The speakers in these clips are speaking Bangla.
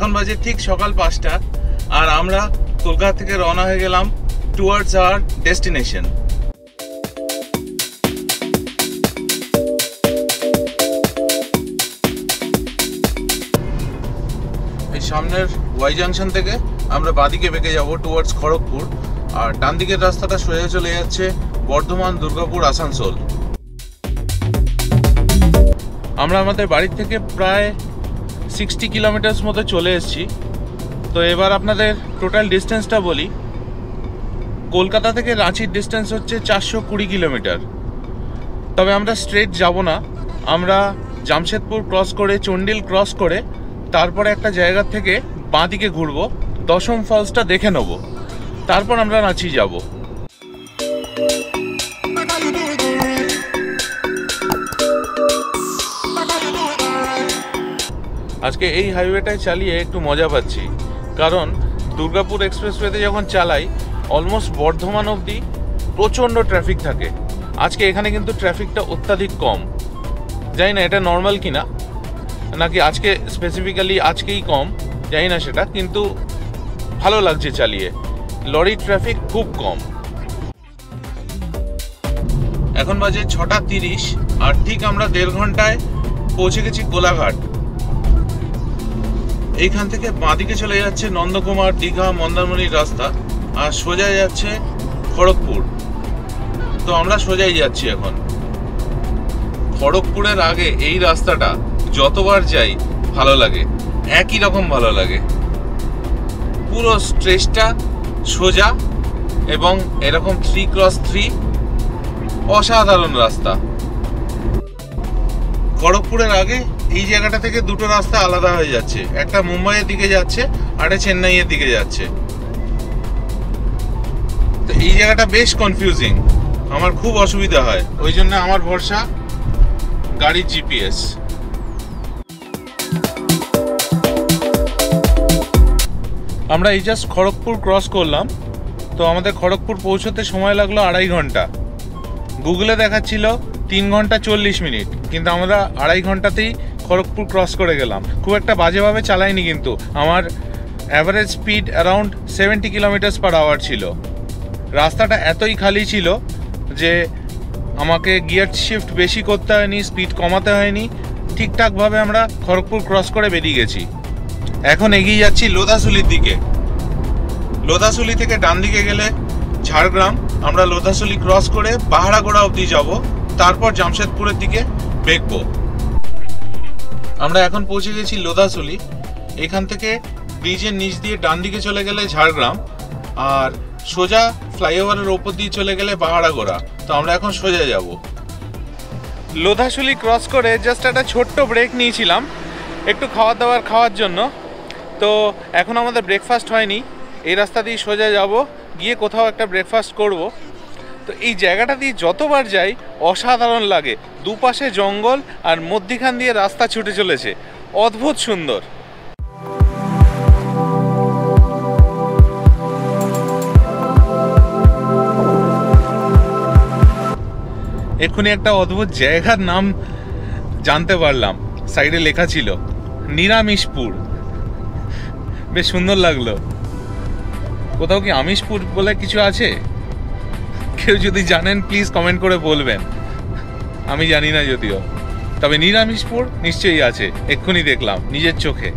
এখন বাজে ঠিক সকাল পাঁচটা, আর আমরা কলকাতা থেকে রওনা হয়ে গেলাম টুয়ার্ডস আওয়ার ডেস্টিনেশন এই সামনের ওয়াই জাংশন থেকে আমরা বাদিকে বেঁকে যাব টুয়ার্ডস খড়গপুর, আর ডান দিকের রাস্তাটা সোজা চলে যাচ্ছে বর্ধমান, দুর্গাপুর, আসানসোল। আমরা আমাদের বাড়ির থেকে প্রায় সিক্সটি কিলোমিটার্স মতো চলে এসেছি। তো এবার আপনাদের টোটাল ডিস্টেন্সটা বলি। কলকাতা থেকে রাঁচির ডিস্টেন্স হচ্ছে চারশো কুড়ি কিলোমিটার তবে আমরা স্ট্রেট যাব না। আমরা জামশেদপুর ক্রস করে চন্ডিল ক্রস করে, তারপরে একটা জায়গা থেকে বাঁদিকে ঘুরবো, দশম ফলসটা দেখে নেব। তারপর আমরা রাঁচি যাব। আজকে এই হাইওয়েটায় চালিয়ে একটু মজা পাচ্ছি। কারণ দুর্গাপুর এক্সপ্রেসওয়েতে যখন চালাই অলমোস্ট বর্ধমান অবধি প্রচণ্ড ট্রাফিক থাকে। আজকে এখানে কিন্তু ট্রাফিকটা অত্যাধিক কম। জানি না, এটা নর্মাল কিনা? নাকি আজকে স্পেসিফিক্যালি আজকেই কম? জানি না সেটা, কিন্তু ভালো লাগছে চালিয়ে। লরি ট্রাফিক খুব কম। এখন বাজে ছটা তিরিশ, আর ঠিক আমরা দেড় ঘন্টায় পৌঁছে গেছি কোলাঘাট। এইখান থেকে বাঁদিকে চলে যাচ্ছে নন্দকুমার, দীঘা মন্দারমণির রাস্তা আর সোজা যাচ্ছে খড়গপুর। তো আমরা সোজাই যাচ্ছি এখন। খড়গপুরের আগে এই রাস্তাটা যতবার যাই ভালো লাগে, একই রকম ভালো লাগে। পুরো স্ট্রেচটা সোজা এবং এরকম থ্রি ক্রস থ্রি অসাধারণ রাস্তা। খড়গপুরের আগে এই জায়গাটা থেকে দুটো রাস্তা আলাদা হয়ে যাচ্ছে। একটা মুম্বাইয়ের দিকে যাচ্ছে, আর একটা চেন্নাইয়ের দিকে যাচ্ছে। তো এই জায়গাটা বেশ কনফিউজিং আমার খুব অসুবিধা হয়। ওই জন্য আমার ভরসা গাড়ির জিপিএস আমরা এই জাস্ট খড়গপুর ক্রস করলাম। তো আমাদের খড়গপুর পৌঁছতে সময় লাগল আড়াই ঘণ্টা। গুগলে দেখাচ্ছিল তিন ঘণ্টা চল্লিশ মিনিট। কিন্তু আমরা আড়াই ঘন্টাতেই খড়গপুর ক্রস করে গেলাম। খুব একটা বাজেভাবে চালাইনি কিন্তু। আমার average speed around seventy kilometres per hour ছিল। রাস্তাটা এতই খালি ছিল যে আমাকে গিয়ার শিফট বেশি করতে হয়নি স্পিড কমাতে হয়নি। ঠিকঠাকভাবে আমরা খড়গপুর ক্রস করে বেরিয়ে গেছি। এখন এগিয়ে যাচ্ছি লোধাশুলির দিকে। লোধাশুলি থেকে ডান দিকে গেলে ঝাড়গ্রাম। আমরা লোধাশুলি ক্রস করে পাহাড়াগোড়া অবধি যাব। তারপর জামশেদপুরের দিকে বেঁকবো। আমরা এখন পৌঁছে গেছি লোধাশুলি এখান থেকে ব্রিজের নিচ দিয়ে ডান দিকে চলে গেলে ঝাড়গ্রাম, আর সোজা ফ্লাইওভারের ওপর দিয়ে চলে গেলে পাহাড়াগোড়া। তো আমরা এখন সোজা যাব। লোধাশুলি ক্রস করে জাস্ট একটা ছোট্ট ব্রেক নিয়েছিলাম, একটু খাওয়া দাওয়ার খাওয়ার জন্য। তো এখন আমাদের ব্রেকফাস্ট হয়নি। এই রাস্তা দিয়ে সোজা যাব, গিয়ে কোথাও একটা ব্রেকফাস্ট করব। তো এই জায়গাটা দিয়ে যতবার যাই, অসাধারণ লাগে। দুপাশে জঙ্গল আর মধ্যিখান দিয়ে রাস্তা ছুটে চলেছে। অদ্ভুত সুন্দর। এক্ষুনি একটা অদ্ভুত জায়গার নাম জানতে পারলাম। সাইডে লেখা ছিল, নিরামিষপুর। বেশ সুন্দর লাগল। কোথাও কি আমিষপুর বলে কিছু আছে? কেউ যদি জানেন প্লিজ কমেন্ট করে বলবেন। আমি জানি না যদিও। তবে নিরামিষপুর নিশ্চয়ই আছে। এক্ষুনি দেখলাম, নিজের চোখে।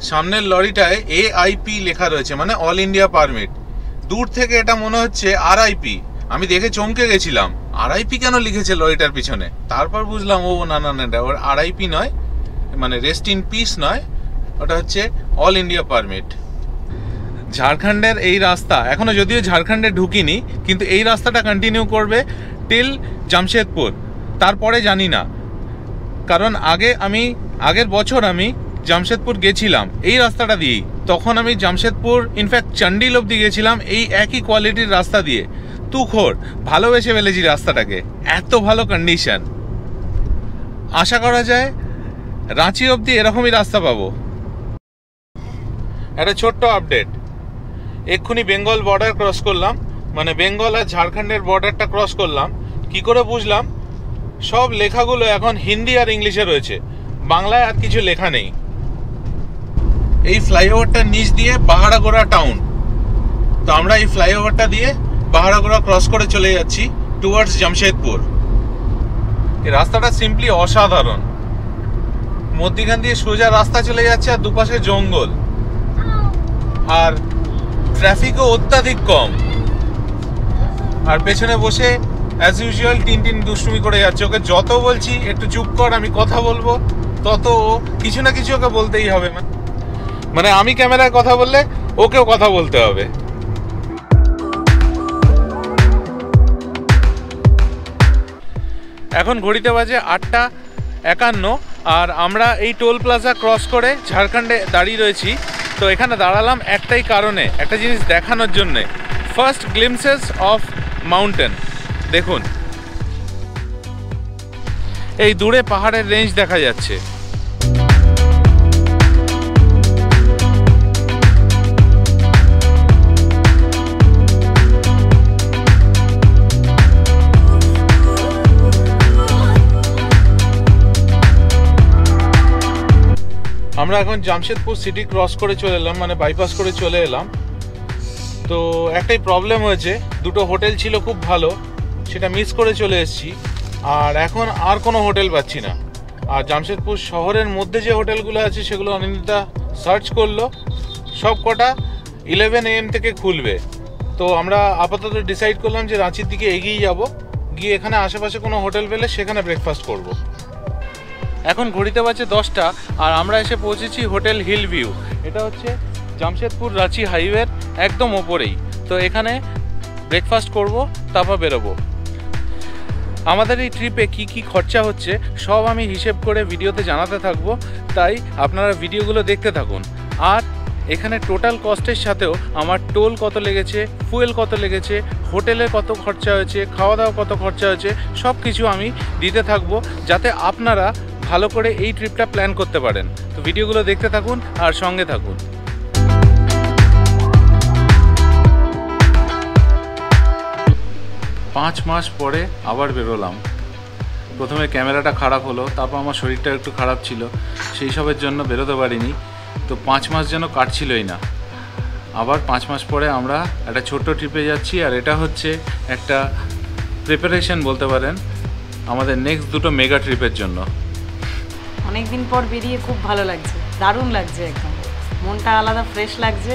সামনের লরিটায় এ আইপি লেখা রয়েছে মানে অল ইন্ডিয়া পারমিট দূর থেকে এটা মনে হচ্ছে আর আইপি আমি দেখে চমকে গেছিলাম। আর আইপি কেন লিখেছে লরিটার পিছনে? তারপর বুঝলাম, ও না না না ওর আর আইপি নয় মানে রেস্ট ইন পিস নয়। ওটা হচ্ছে অল ইন্ডিয়া পারমিট ঝাড়খণ্ডের এই রাস্তা, এখনও যদিও ঝাড়খণ্ডে ঢুকিনি, কিন্তু এই রাস্তাটা কন্টিনিউ করবে টিল জামশেদপুর। তারপরে জানি না। কারণ আগে আমি, আগের বছর আমি জামশেদপুর গেছিলাম, এই রাস্তাটা দিয়েই। তখন আমি জামশেদপুর ইনফ্যাক্ট চন্ডিল অব্দি গেছিলাম এই একই কোয়ালিটির রাস্তা দিয়ে। তুখোর ভালোবেসে ফেলেছি রাস্তাটাকে। এত ভালো কন্ডিশন আশা করা যায়, রাঁচি অবধি এরকমই রাস্তা পাবো। একটা ছোট্ট আপডেট এক্ষুনি বেঙ্গল বর্ডার ক্রস করলাম। মানে বেঙ্গল আর ঝাড়খণ্ডের বর্ডারটা ক্রস করলাম। কি করে বুঝলাম? সব লেখাগুলো এখন হিন্দি আর ইংলিশে রয়েছে। বাংলায় আর কিছু লেখা নেই। এই ফ্লাইওভারটার নিচ দিয়ে বাহারাগোড়া টাউন তো আমরা এই ফ্লাইওভারটা দিয়ে বাহারাগোড়া ক্রস করে চলে যাচ্ছি টুয়ার্ডস জামশেদপুর এই রাস্তাটা সিম্পলি অসাধারণ। মধ্যিখান দিয়ে সোজা রাস্তা চলে যাচ্ছে আর দুপাশে জঙ্গল। আর ট্রাফিকও অত্যাধিক কম। আর পেছনে বসে অ্যাজ ইউজুয়াল টিন টিন দুষ্টুমি করে যাচ্ছে। ওকে যত বলছি, একটু চুপ কর, আমি কথা বলব, তত ও কিছু না কিছু ওকে বলতেই হবে মানে আমি ক্যামেরায় কথা বললে, ওকেও কথা বলতে হবে। এখন ঘড়িতে বাজে আটটা একান্ন, আর আমরা এই টোল প্লাজা ক্রস করে ঝাড়খণ্ডে দাঁড়িয়ে রয়েছি। তো এখানে দাঁড়ালাম একটাই কারণে, একটা জিনিস দেখানোর জন্যে। ফার্স্ট গ্লিমসেস অফ মাউন্টেন দেখুন। এই দূরে পাহাড়ের রেঞ্জ দেখা যাচ্ছে। আমরা এখন জামশেদপুর সিটি ক্রস করে চলে এলাম মানে বাইপাস করে চলে এলাম। তো একটাই প্রবলেম হয়েছে, দুটো হোটেল ছিল খুব ভালো, সেটা মিস করে চলে এসেছি, আর এখন আর কোনো হোটেল পাচ্ছি না। আর জামশেদপুর শহরের মধ্যে যে হোটেলগুলো আছে, সেগুলো অনিন্দিতা সার্চ করল, সব কটা ইলেভেন এম থেকে খুলবে। তো আমরা আপাতত ডিসাইড করলাম যে রাঁচির দিকে এগিয়ে যাব, গিয়ে এখানে আশেপাশে কোনো হোটেল পেলে সেখানে ব্রেকফাস্ট করব। এখন ঘড়িতে বাজে দশটা আর আমরা এসে পৌঁছেছি হোটেল হিল ভিউ। এটা হচ্ছে জামশেদপুর রাঁচি হাইওয়ের একদম ওপরেই। তো এখানে ব্রেকফাস্ট করব, তারপর বেরোবো। আমাদের এই ট্রিপে কি কি খরচা হচ্ছে, সব আমি হিসেব করে ভিডিওতে জানাতে থাকব। তাই আপনারা ভিডিওগুলো দেখতে থাকুন। আর এখানে টোটাল কস্টের সাথেও আমার টোল কত লেগেছে ফুয়েল কত লেগেছে, হোটেলে কত খরচা হয়েছে খাওয়া দাওয়া কত খরচা হয়েছে সব কিছু আমি দিতে থাকব। যাতে আপনারা ভালো করে এই ট্রিপটা প্ল্যান করতে পারেন। তো ভিডিওগুলো দেখতে থাকুন আর সঙ্গে থাকুন। পাঁচ মাস পরে আবার বেরোলাম। প্রথমে ক্যামেরাটা খারাপ হলো, তারপর আমার শরীরটা একটু খারাপ ছিল, সেই সবের জন্য বেরোতে পারিনি। তো পাঁচ মাস যেন কাটছিলই না। আবার পাঁচ মাস পরে আমরা একটা ছোট্ট ট্রিপে যাচ্ছি, আর এটা হচ্ছে একটা প্রিপারেশন বলতে পারেন, আমাদের নেক্সট দুটো মেগা ট্রিপের জন্য। অনেক দিন পর বেরিয়ে খুব ভালো লাগছে, দারুণ লাগছে একদম। মনটা আলাদা ফ্রেশ লাগছে,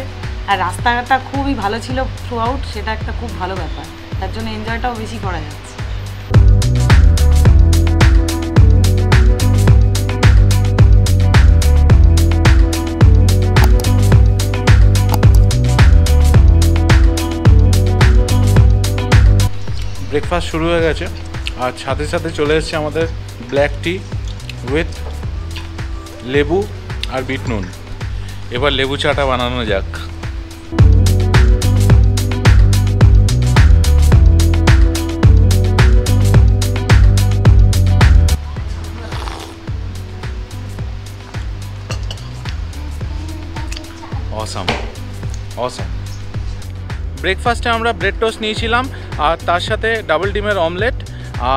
আর রাস্তাঘাটটা খুবই ভালো ছিল থ্রু আউট সেটা একটা খুব ভালো ব্যাপার। তার জন্য এনজয়টাও বেশি করা যাচ্ছে। ব্রেকফাস্ট শুরু হয়ে গেছে, আর সাথে সাথে চলে এসেছে আমাদের ব্ল্যাক টি উইথ লেবু আর বিট নুন। এবার লেবু চাটা বানানো যাক। অসাম অসাম ব্রেকফাস্টে আমরা ব্রেড টোস্ট নিয়েছিলাম, আর তার সাথে ডাবল ডিমের অমলেট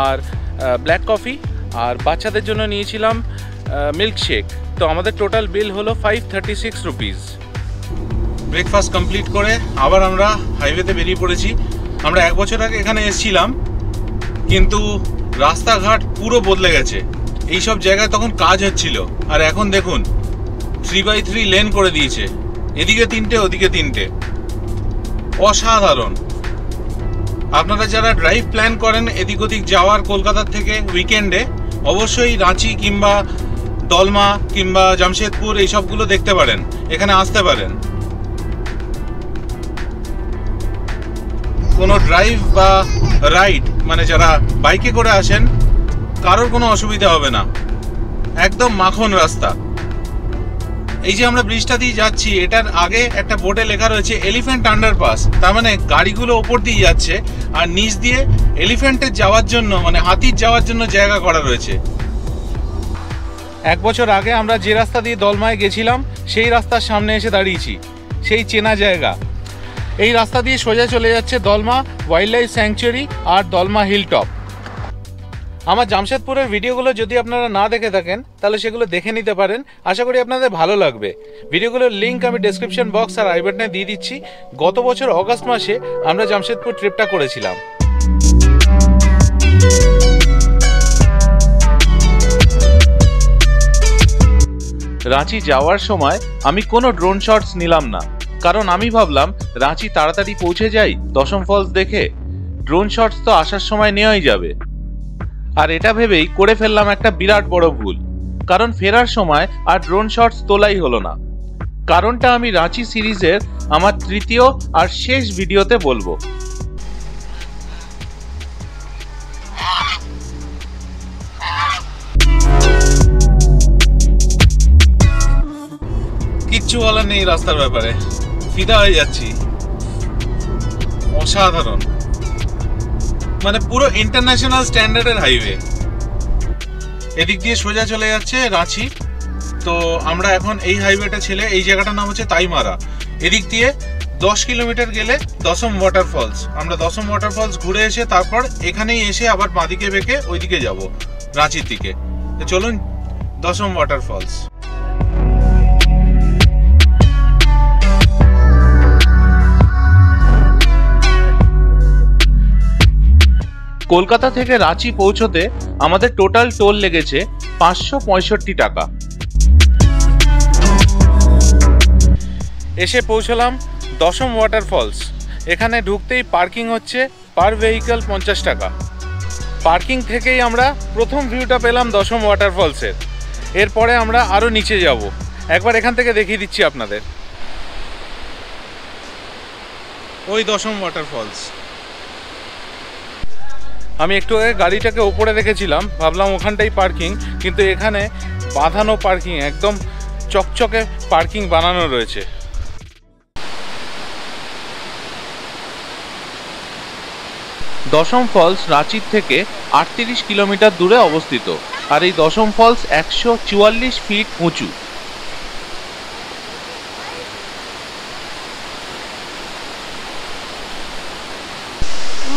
আর ব্ল্যাক কফি আর বাচ্চাদের জন্য নিয়েছিলাম মিল্ক শেক তো আমাদের টোটাল বিল হলো five thirty six rupees breakfast complete করে আবার আমরা হাইওয়েতে বেরিয়ে পড়েছি। আমরা এক বছর আগে এখানে এসেছিলাম, কিন্তু রাস্তাঘাট পুরো বদলে গেছে। এই সব জায়গায় তখন কাজ হচ্ছিল। আর এখন দেখুন থ্রি বাই থ্রি লেন করে দিয়েছে। এদিকে তিনটে, ওদিকে তিনটে। অসাধারণ। আপনারা যারা ড্রাইভ প্ল্যান করেন এদিক ওদিক যাওয়ার কলকাতার থেকে উইকেন্ডে অবশ্যই রাঁচি কিংবা দলমা কিংবা জামশেদপুর এই সবগুলো দেখতে পারেন। এখানে আসতে পারেন। কোনো ড্রাইভ বা রাইড মানে যারা বাইকে করে আসেন, কারোর কোনো অসুবিধা হবে না। একদম মাখন রাস্তা। এই যে আমরা ব্রিজটা দিয়ে যাচ্ছি, এটার আগে একটা বোর্ডে লেখা রয়েছে এলিফ্যান্ট আন্ডারপাস তার মানে গাড়িগুলো ওপর দিয়ে যাচ্ছে, আর নিচ দিয়ে এলিফ্যান্টের যাওয়ার জন্য মানে হাতির যাওয়ার জন্য জায়গা করা রয়েছে। এক বছর আগে আমরা যে রাস্তা দিয়ে দলমায় গেছিলাম, সেই রাস্তার সামনে এসে দাঁড়িয়েছি। সেই চেনা জায়গা। এই রাস্তা দিয়ে সোজা চলে যাচ্ছে দলমা ওয়াইল্ড লাইফ স্যাংচুয়ারি আর দলমা হিল টপ আমার জামশেদপুরের ভিডিওগুলো যদি আপনারা না দেখে থাকেন, তাহলে সেগুলো দেখে নিতে পারেন। আশা করি আপনাদের ভালো লাগবে। ভিডিওগুলোর লিঙ্ক আমি ডেসক্রিপশন বক্স আর আই বাটনে দিয়ে দিচ্ছি। গত বছর অগস্ট মাসে আমরা জামশেদপুর ট্রিপটা করেছিলাম। রাঁচি যাওয়ার সময় আমি কোনো ড্রোন শটস নিলাম না। কারণ আমি ভাবলাম, রাঁচি তাড়াতাড়ি পৌঁছে যাই, দশম ফলস দেখে। ড্রোন শটস তো আসার সময় নেওয়াই যাবে। আর এটা ভেবেই করে ফেললাম একটা বিরাট বড় ভুল। কারণ ফেরার সময় আর ড্রোন শটস তোলাই হলো না। কারণটা আমি রাঁচি সিরিজের আমার তৃতীয় আর শেষ ভিডিওতে বলব। কিচ্ছু বলার নেই রাস্তার ব্যাপারে। ফিদা হয়ে যাচ্ছি। অসাধারণ। মানে পুরো ইন্টারন্যাশনাল স্ট্যান্ডার্ডের হাইওয়ে এদিক দিয়ে সোজা চলে যাচ্ছে রাঁচি। তো আমরা এখন এই হাইওয়েটা ছেলে, এই জায়গাটার নাম হচ্ছে তাইমারা। এদিক দিয়ে দশ কিলোমিটার গেলে দশম ওয়াটার ফলস আমরা দশম ওয়াটার ফলস ঘুরে এসে তারপর এখানেই এসে আবার বাঁদিকে বেঁকে ওইদিকে যাব, রাঁচির দিকে। চলুন, দশম ওয়াটার কলকাতা থেকে রাঁচি পৌঁছতে আমাদের টোটাল টোল লেগেছে পাঁচশো পঁয়ষট্টি টাকা। এসে পৌঁছলাম দশম ওয়াটার ফলস এখানে ঢুকতেই পার্কিং হচ্ছে পার ভেহিকল পঞ্চাশ টাকা। পার্কিং থেকেই আমরা প্রথম ভিউটা পেলাম দশম ওয়াটার ফলসের এরপরে আমরা আরও নিচে যাব। একবার এখান থেকে দেখিয়ে দিচ্ছি আপনাদের। ওই দশম ওয়াটার ফলস আমি একটু আগে গাড়িটাকে ওপরে রেখেছিলাম, ভাবলাম ওখানটাই পার্কিং কিন্তু এখানে বাঁধানো পার্কিং একদম চকচকে পার্কিং বানানো রয়েছে। দশম ফলস রাঁচির থেকে আটত্রিশ কিলোমিটার দূরে অবস্থিত, আর এই দশম ফলস একশো চুয়াল্লিশ ফিট উঁচু।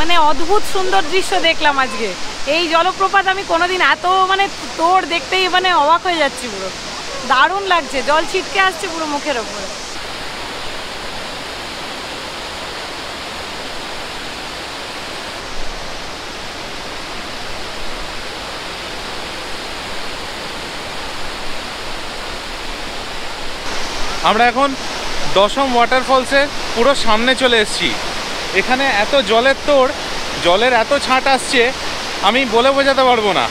মানে অদ্ভুত সুন্দর দৃশ্য দেখলাম আজকে। এই জলপ্রপাত আমি কোনোদিন এত মানে তোর দেখতেই মানে অবাক হয়ে যাচ্ছি পুরো। দারুণ লাগছে, জল ছিটকে আসছে পুরো মুখের ওপরে। আমরা এখন দশম ওয়াটারফলসের পুরো সামনে চলে এসেছি। এখানে এত জলের তোর জলের এত ছাঁট আসছে, আমি বলে বোঝাতে পারব না।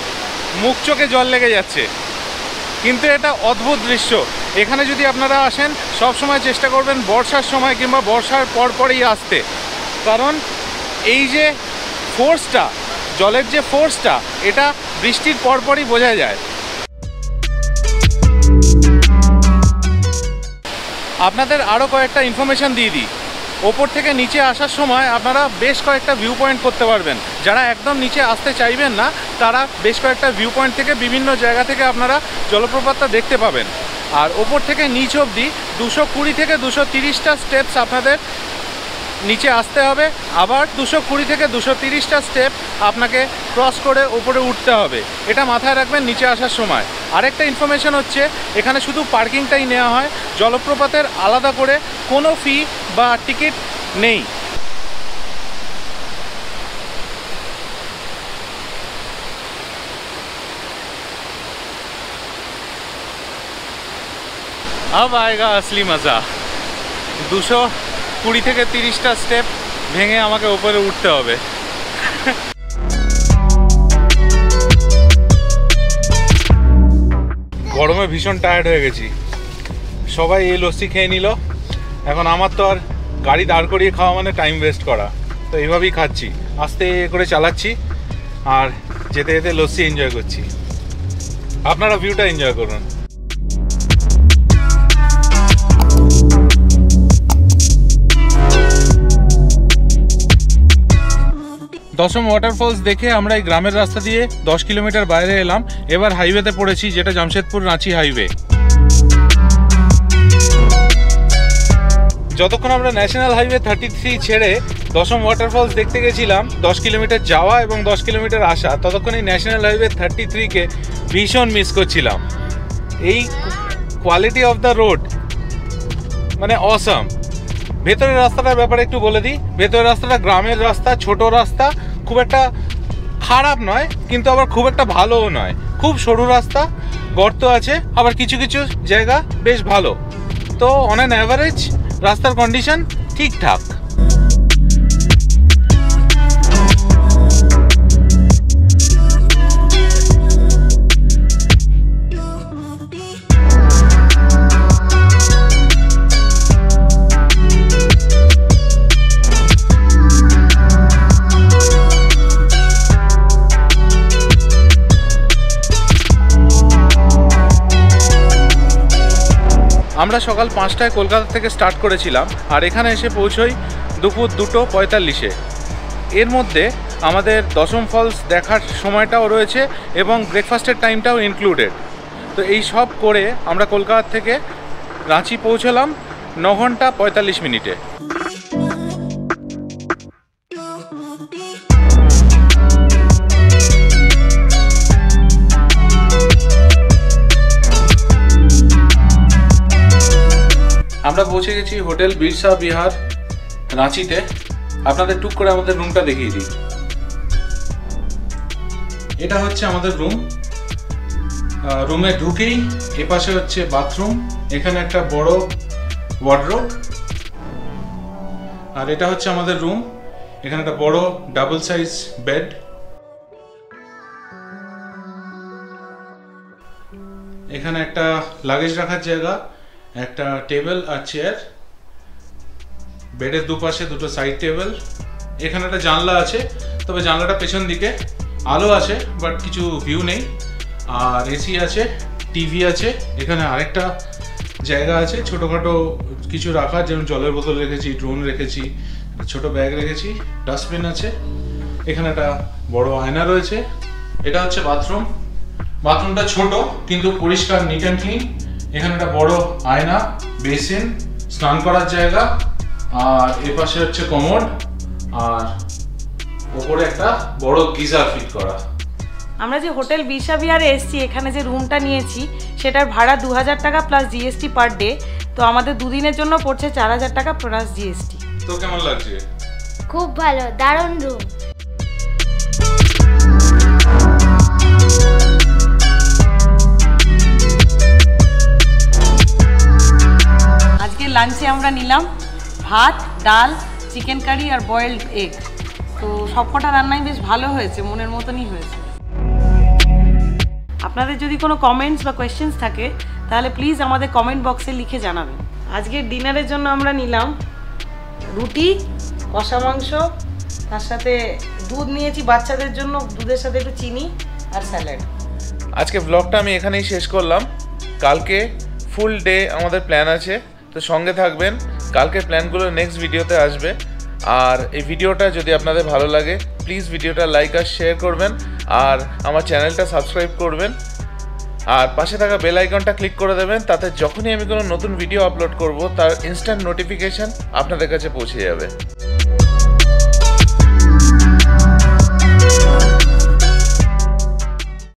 মুখ চোখে জল লেগে যাচ্ছে। কিন্তু এটা অদ্ভুত দৃশ্য। এখানে যদি আপনারা আসেন, সব সময় চেষ্টা করবেন বর্ষার সময় কিংবা বর্ষার পর পরই আসতে। কারণ এই যে ফোর্সটা জলের যে ফোর্সটা এটা বৃষ্টির পরপরই বোঝা যায়। আপনাদের আরও কয়েকটা ইনফরমেশন দিয়ে দিই। ওপর থেকে নিচে আসার সময় আপনারা বেশ কয়েকটা ভিউ পয়েন্ট করতে পারবেন। যারা একদম নিচে আসতে চাইবেন না, তারা বেশ কয়েকটা ভিউ পয়েন্ট থেকে বিভিন্ন জায়গা থেকে আপনারা জলপ্রপাতটা দেখতে পাবেন। আর ওপর থেকে নিচ অবধি দুশো কুড়ি থেকে দুশো তিরিশটা স্টেপস আপনাদের নিচে আসতে হবে। আবার দুশো কুড়ি থেকে দুশো তিরিশটা স্টেপ আপনাকে ক্রস করে ওপরে উঠতে হবে। এটা মাথায় রাখবেন নিচে আসার সময়। আরেকটা ইনফরমেশন হচ্ছে এখানে শুধু পার্কিংটাই নেওয়া হয় জলপ্রপাতের আলাদা করে কোনো ফি বা টিকিট নেই अब आएगा असली मज़ा দুশো কুড়ি থেকে তিরিশটা স্টেপ ভেঙে আমাকে ওপরে উঠতে হবে গরমে ভীষণ টায়ার্ড হয়ে গেছি। সবাই এই লস্যি খেয়ে নিল। এখন আমার তো আর গাড়ি দাঁড় করিয়ে খাওয়া মানে টাইম ওয়েস্ট করা। তো এইভাবেই খাচ্ছি। আস্তে করে চালাচ্ছি আর যেতে যেতে লস্যি এনজয় করছি। আপনারা ভিউটা এনজয় করুন। দশম ওয়াটারফলস দেখে আমরা এই গ্রামের রাস্তা দিয়ে দশ কিলোমিটার বাইরে এলাম। এবার হাইওয়েতে পড়েছি, যেটা জামশেদপুর রাঁচি হাইওয়ে যতক্ষণ আমরা ন্যাশনাল হাইওয়ে থার্টি থ্রি ছেড়ে দশম ওয়াটারফলস দেখতে গেছিলাম, দশ কিলোমিটার যাওয়া এবং দশ কিলোমিটার আসা ততক্ষণই ন্যাশনাল হাইওয়ে থার্টি থ্রিকে ভীষণ মিস করছিলাম। এই কোয়ালিটি অফ দ্য রোড মানে অসাম ভেতরের রাস্তাটার ব্যাপারে একটু বলে দিই। ভেতরের রাস্তাটা গ্রামের রাস্তা, ছোট রাস্তা খুব একটা খারাপ নয়, কিন্তু আবার খুব একটা ভালোও নয়। খুব সরু রাস্তা, গর্ত আছে, আবার কিছু কিছু জায়গা বেশ ভালো। তো অন অ্যান অ্যাভারেজ রাস্তার কন্ডিশন ঠিকঠাক। আমরা সকাল পাঁচটায় কলকাতা থেকে স্টার্ট করেছিলাম, আর এখানে এসে পৌঁছই দুপুর দুটো পঁয়তাল্লিশে। এর মধ্যে আমাদের দশম ফলস দেখার সময়টাও রয়েছে এবং ব্রেকফাস্টের টাইমটাও ইনক্লুডেড তো এই সব করে আমরা কলকাতা থেকে রাঁচি পৌঁছলাম ন ঘণ্টা পঁয়তাল্লিশ মিনিটে। পৌঁছে গেছি হোটেল বিরসা বিহার, রাঁচিতে। আপনাদের টুক করে আমাদের রুমটা দেখিয়ে দিই। এটা হচ্ছে আমাদের রুম। রুমে ঢুকেই এপাশে হচ্ছে বাথরুম, এখানে একটা বড় ওয়ার্ড্রোব আর এটা হচ্ছে আমাদের রুম, এখানে একটা বড় ডাবল সাইজ বেড এখানে একটা লাগেজ রাখার জায়গা একটা টেবিল আর চেয়ার। বেডের দুপাশে দুটো সাইড টেবিল এখানে একটা জানলা আছে, তবে জানলাটা পেছন দিকে। আলো আছে বাট কিছু ভিউ নেই। আর এসি আছে টিভি আছে, এখানে আরেকটা জায়গা আছে। ছোটোখাটো কিছু রাখার যেমন জলের বোতল রেখেছি ড্রোন রেখেছি ছোট ব্যাগ রেখেছি ডাস্টবিন আছে। এখানে একটা বড় আয়না রয়েছে। এটা হচ্ছে বাথরুম বাথরুমটা ছোট, কিন্তু পরিষ্কার নিট অ্যান্ড ক্লিন এখানে একটা বড় আয়না বেসিন স্নান করার জায়গা আর এপাশে হচ্ছে কমোড আর ওপরে একটা বড় গিজার ফিট করা। আমরা যে হোটেল বিশা বিহারে এসছি এখানে যে রুমটা নিয়েছি সেটার ভাড়া দু হাজার টাকা প্লাস জিএসটি পার ডে তো আমাদের দুদিনের জন্য পড়ছে চার হাজার টাকা প্লাস জিএসটি তো কেমন লাগছে? খুব ভালো দারুণ রুম লাঞ্চে আমরা নিলাম ভাত, ডাল চিকেন কারি আর বয়েলড এগ তো সবকটা রান্নাই বেশ ভালো হয়েছে, মনের মতনই হয়েছে। আপনাদের যদি কোনো কমেন্টস বা কোয়েশ্চেন্স থাকে, তাহলে প্লিজ আমাদের কমেন্ট বক্সে লিখে জানাবেন। আজকের ডিনারের জন্য আমরা নিলাম রুটি, কষা মাংস, তার সাথে দুধ নিয়েছি বাচ্চাদের জন্য, দুধের সাথে একটু চিনি আর স্যালাড। আজকে ব্লগটা আমি এখানেই শেষ করলাম। কালকে ফুল ডে আমাদের প্ল্যান আছে। তো সঙ্গে থাকবেন। কালকের প্ল্যানগুলো নেক্সট ভিডিওতে আসবে। আর এই ভিডিওটা যদি আপনাদের ভালো লাগে প্লিজ ভিডিওটা লাইক আর শেয়ার করবেন। আর আমার চ্যানেলটা সাবস্ক্রাইব করবেন। আর পাশে থাকা বেল আইকনটা ক্লিক করে দেবেন, তাতে যখনই আমি কোনো নতুন ভিডিও আপলোড করব, তার ইনস্ট্যান্ট নোটিফিকেশান আপনাদের কাছে পৌঁছে যাবে।